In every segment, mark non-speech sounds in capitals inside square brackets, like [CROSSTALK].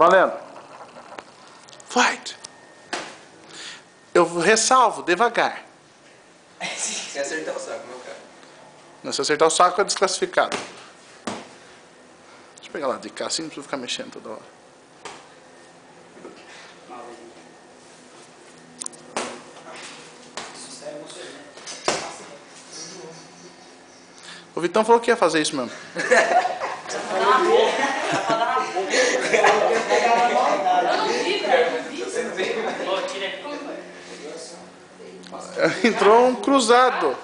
Valendo. Fight. Eu ressalvo devagar. Se acertar o saco, meu cara. Não, se acertar o saco é desclassificado. Deixa eu pegar lá de cá, assim não precisa ficar mexendo toda hora. O Vitão falou que ia fazer isso mesmo. [LAUGHS] [LAUGHS] Entrou um cruzado.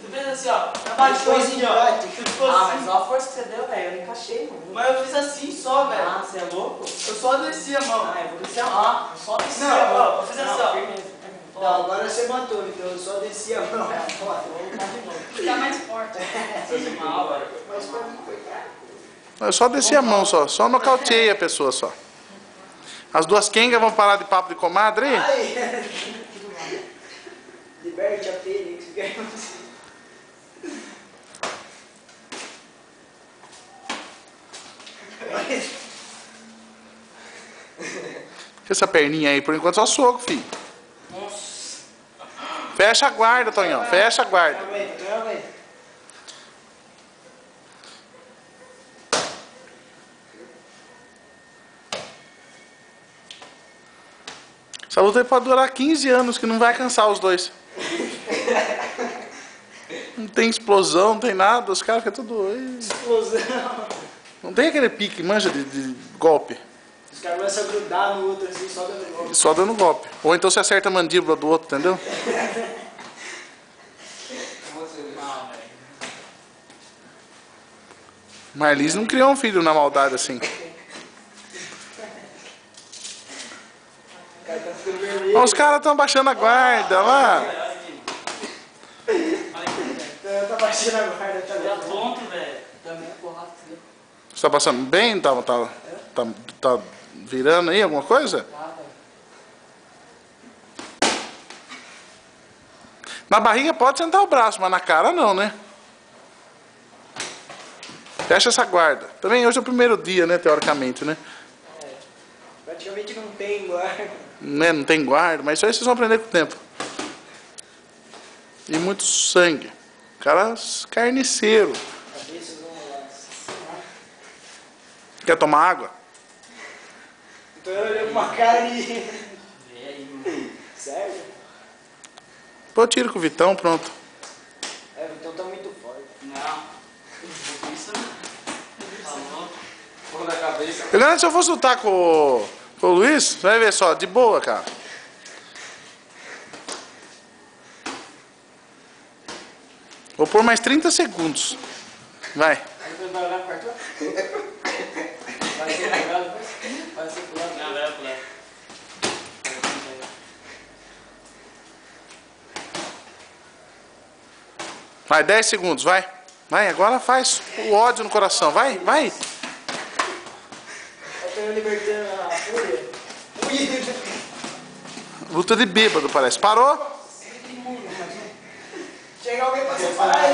Tu fez assim, ó. Abaixou assim, ó. Ah, mas olha a força que você deu, velho. Eu não encaixei, mano. Mas eu fiz assim só, velho. Ah, você é louco? Eu só desci a mão. Ah, eu vou descer a mão. Só descer Não, a mão. eu fiz assim, ó. firmeza. Não, agora você matou, então eu só desci a mão. É, vou lutar de novo. Tá mais forte. [LAUGHS] Mal, velho. Mas pra mim, coitado. Eu só desci a mão só, só nocauteei a pessoa só. As duas quengas vão parar de papo de comadre aí? Ai! [LAUGHS] Liberte a Fênix. Com essa perninha aí, por enquanto só soco, filho. Fecha a guarda, Tonhão, fecha a guarda. Aguenta, aguenta. Essa luta aí pode durar 15 anos, que não vai cansar os dois. [LAUGHS] Não tem explosão, não tem nada, os caras ficam tudo. Explosão. Não tem aquele pique, manja de, de golpe. Os caras começam a grudar no outro assim, só dando golpe. Só dando golpe. Ou então você acerta a mandíbula do outro, entendeu? [LAUGHS] Marlise não criou um filho na maldade assim. Tá os caras estão baixando a guarda lá. Tá, tá baixando a guarda, tá Tá tonto, velho. Também é porrada. Você tá passando bem? Tá, tá, tá, tá virando aí alguma coisa? Tá, velho. Na barriga pode sentar o braço, mas na cara não, né? Fecha essa guarda. Também hoje é o primeiro dia, né? Teoricamente, né? Praticamente não tem guarda. né? Não tem guarda, mas isso aí vocês vão aprender com o tempo. E muito sangue. Cara carniceiro. Quer tomar água? Então eu olhei com uma cara mano. Sério? Pô, tiro com o Vitão, pronto. É, então tá muito forte. Não. Isso. Tá louco. Porra da cabeça. Eliane, se eu fosse lutar com, o- com o Luiz, você vai ver só, de boa, cara. Vou pôr mais 30 segundos. Vai. Vai olhar pro quarto. Vai ser pulado depois? Vai ser pulado. Não, vai pular. Vai, 10 segundos, vai. Vai, agora faz o ódio no coração. Vai, vai. Luta de bêbado, parece. Parou? llega a